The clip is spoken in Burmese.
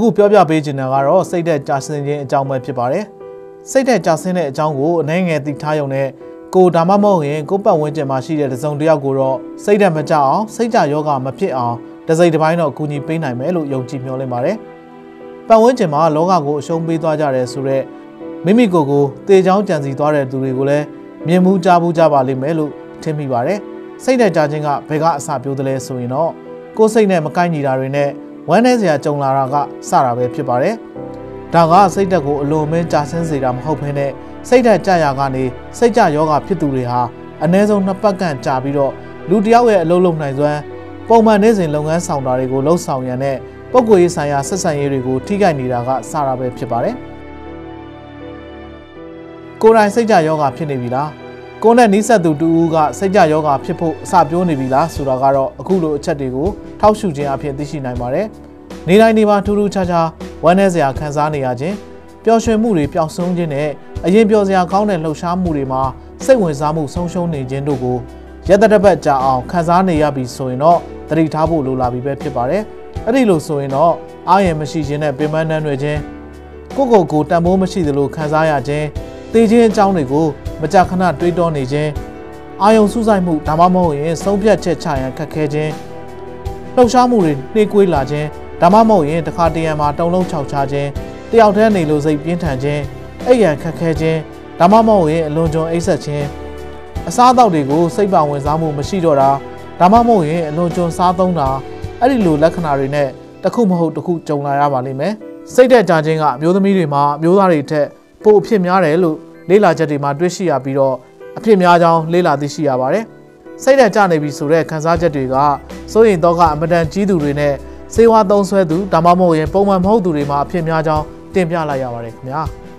အခုပြောပြပေးချင်တာကတော့စိတ်သက်ကြာဆင်းခြင်းအကြောင်းပဲဖြစ်ပါတယ်စိတ်သက်ကြာဆင်းတဲ့အကြောင်းကိုအနှဲငယ်သိထားရုံနဲ့ကိုဒါမှမဟုတ်ရင်ကိုပတ်ဝန်းကျင်မှာရှိတဲ့တစုံတစ်ယောက်ကိုတော့စိတ်ဓာတ်မကြအောင်စိတ်ကြယောဂမဖြစ်အောင်တစိမ့်တစ်ပိုင်းတော့အကူအညီပေးနိုင်မယ်လို့ယုံကြည်မျှော်လင့်ပါတယ်ပတ်ဝန်းကျင်မှာလောကကိုအရှုံးပေးသွားကြတယ်ဆိုတော့မိမိကိုယ်ကိုတေချောင်းကြံစီသွားတဲ့သူတွေကိုလည်းမြင်မှုကြားမှုကြပါလိမ့်မယ်လို့ထင်မိပါတယ်စိတ်နဲ့ကြာခြင်းကဘယ်ကအစပြိုးတယ်လဲဆိုရင်တော့ကိုယ်စိတ်နဲ့မကိုက်ညီတာတွေနဲ့ ဝမ်းနည်းစရာကြုံလာတာကစတာပဲဖြစ်ပါတယ်ဒါကစိတ်သက်ကိုအလွန်မင်းကြာဆင်းစေတာမဟုတ်ဘဲနဲ့စိတ်သက်ကြရာကနေစိတ်ကြယောဂဖြစ်သူတွေဟာအ ਨੇ ဆုံးနှစ်ပတ်ကန့်ကြာပြီးတော့လူတစ်ယောက်ရဲ့အလုပ်လုပ်နိုင်စွမ်းပုံမှန်နေ့စဉ်လုပ်ငန်းဆောင်တာတွေကိုလှုပ်ဆောင်ရန်နဲ့ပုံကိုယ်ရေးဆိုင်ရာဆက်ဆံရေးတွေကိုထိခိုက်နေတာကစတာပဲဖြစ်ပါတယ်ကိုယ်တိုင်စိတ်ကြယောဂဖြစ်နေပြီလား ကိုယ်နဲ့နီးစပ်သူတူဦးကစိတ်ကြယောဂဖြစ်ဖို့အစပြောနေပြီလားဆိုတာကတော့အခုလိုအချက်တွေကိုထောက်ရှုခြင်းအဖြစ်သိရှိနိုင်ပါတယ်နေတိုင်းနေမှာထူးထူးခြားခြားဝမ်းနည်းစရာခံစားနေရခြင်းပျော်ရွှင်မှုတွေပျောက်ဆုံးခြင်းနဲ့အရင်ပျော်စရာကောင်းတဲ့လှုပ်ရှားမှုတွေမှာစိတ်ဝင်စားမှုဆုံးရှုံးနေခြင်းတို့ကိုရတတပတ်ကြာအောင်ခံစားနေရပြီဆိုရင်တော့တတိထားဖို့လိုလာပြီပဲဖြစ်ပါတယ်အဲ့ဒီလိုဆိုရင်တော့အားရမရှိခြင်းနဲ့ပင်ပန်းနှံ့တွေခြင်းကိုယ့်ကိုယ်ကိုတန်ဖိုးမရှိသလိုခံစားရခြင်းသိခြင်းအကြောင်းတွေကို မကြာခဏတွေးတောနေခြင်းအာယုံစူးစိုက်မှုဒါမှမဟုတ်ရင်ဆုံးဖြတ်ချက်ချရန်ခက်ခဲခြင်းလှုပ်ရှားမှုတွေနှေးကွေးလာခြင်းဒါမှမဟုတ်ရင်တစ်ခါတရံမှာတုံလုံးခြောက်ချခြင်းတယောက်တည်းနေလို့စိတ်ပြင်းထန်ခြင်းအိပ်ရန်ခက်ခဲခြင်းဒါမှမဟုတ်ရင်အလွန်ကျွံအိပ်ဆက်ခြင်းအစားအသောက်တွေကိုစိတ်ပါဝင်စားမှုမရှိတော့တာဒါမှမဟုတ်ရင်အလွန်ကျွံစားသုံးတာအဲ့ဒီလိုလက္ခဏာတွေနဲ့တစ်ခုမဟုတ်တစ်ခုကြုံလာရပါလိမ့်မယ်စိတ်သက်ကြခြင်းကအမျိုးသမီးတွေမှာအမျိုးသားတွေထက်ပိုအဖြစ်များတယ်လို့ လေ့လာချက်တွေမှာတွေ့ရှိရပြီးတော့အဖြစ်များကြောင်းလေ့လာသိရှိရပါတယ်စိတ်သက်ကြနေပြီဆိုတဲ့ခံစားချက်တွေကစိုးရင်တော့ကအမတန်ကြီးသူတွေနဲ့စေဝါသုံးဆွဲသူဒါမှမဟုတ်ရင်ပုံမှန်မဟုတ်သူတွေမှာအဖြစ်များကြောင်းတင်ပြလိုက်ရပါတယ်ခင်ဗျာ။